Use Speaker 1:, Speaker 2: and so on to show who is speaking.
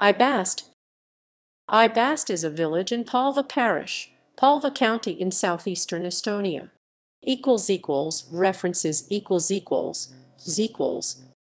Speaker 1: Ibaste Ibaste is a village in Põlva parish, Põlva county in southeastern Estonia. Equals equals References equals equals equals ==